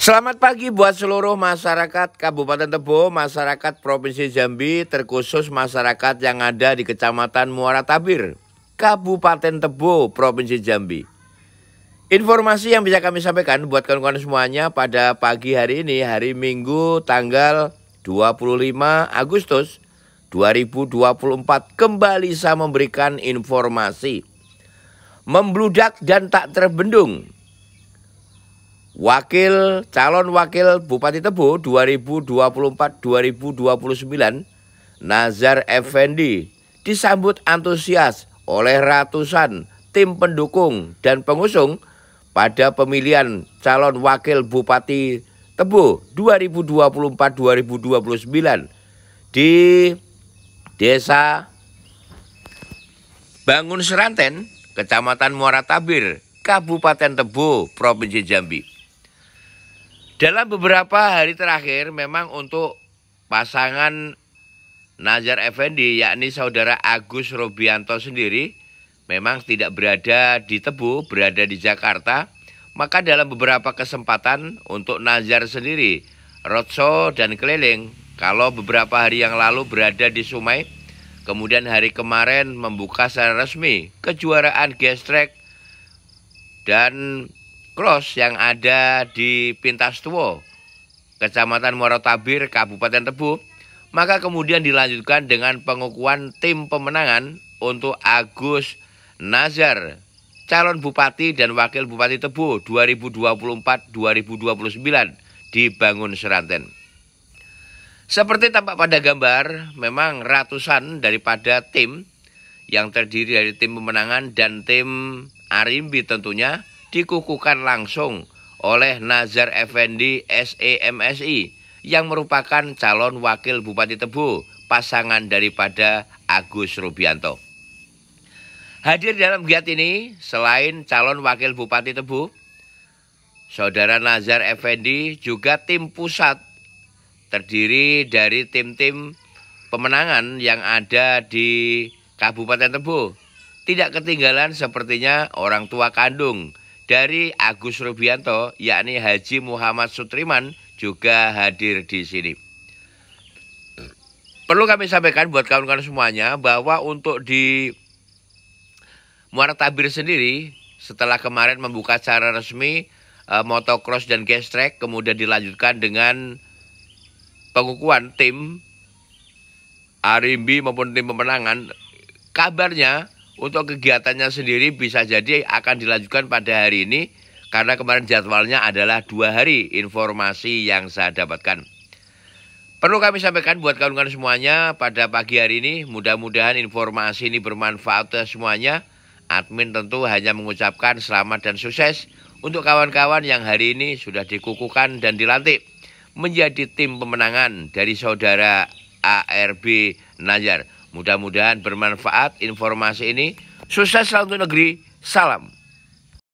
Selamat pagi buat seluruh masyarakat Kabupaten Tebo, masyarakat Provinsi Jambi, terkhusus masyarakat yang ada di Kecamatan Muara Tabir, Kabupaten Tebo, Provinsi Jambi. Informasi yang bisa kami sampaikan buat kawan-kawan semuanya pada pagi hari ini, hari Minggu tanggal 25 Agustus 2024, kembali saya memberikan informasi. Membludak dan tak terbendung Wakil calon wakil Bupati Tebo 2024-2029 Nazar Effendi disambut antusias oleh ratusan tim pendukung dan pengusung pada pemilihan calon wakil Bupati Tebo 2024-2029 di Desa Bangun Seranten, Kecamatan Muara Tabir, Kabupaten Tebo, Provinsi Jambi. Dalam beberapa hari terakhir memang untuk pasangan Nazar Effendi yakni saudara Agus Robianto sendiri memang tidak berada di Tebu, berada di Jakarta. Maka dalam beberapa kesempatan untuk Nazar sendiri, Rotso dan keliling, kalau beberapa hari yang lalu berada di Sumai, kemudian hari kemarin membuka secara resmi kejuaraan gestrek dan Cross yang ada di Pintas Tuwo, Kecamatan Muaratabir, Kabupaten Tebu, maka kemudian dilanjutkan dengan pengukuhan tim pemenangan untuk Agus Nazar, calon bupati dan wakil bupati Tebu 2024-2029 di Bangun Seranten. Seperti tampak pada gambar, memang ratusan daripada tim yang terdiri dari tim pemenangan dan tim Arimbi tentunya dikukuhkan langsung oleh Nazar Effendi SEMSI yang merupakan calon wakil Bupati Tebu, pasangan daripada Agus Rubianto. Hadir dalam giat ini selain calon wakil Bupati Tebu, Saudara Nazar Effendi juga tim pusat terdiri dari tim-tim pemenangan yang ada di Kabupaten Tebu. Tidak ketinggalan sepertinya orang tua kandung dari Agus Rubianto yakni Haji Muhammad Sutriman juga hadir di sini. Perlu kami sampaikan buat kawan-kawan semuanya bahwa untuk di Muara Tabir sendiri setelah kemarin membuka secara resmi uh, motocross dan gas track kemudian dilanjutkan dengan pengukuhan tim Arimbi maupun tim pemenangan kabarnya untuk kegiatannya sendiri bisa jadi akan dilanjutkan pada hari ini karena kemarin jadwalnya adalah dua hari informasi yang saya dapatkan. Perlu kami sampaikan buat kawan-kawan semuanya pada pagi hari ini mudah-mudahan informasi ini bermanfaat semuanya. Admin tentu hanya mengucapkan selamat dan sukses untuk kawan-kawan yang hari ini sudah dikukuhkan dan dilantik menjadi tim pemenangan dari saudara ARB Najar. Mudah-mudahan bermanfaat informasi ini. Sukses selalu untuk negeri. Salam.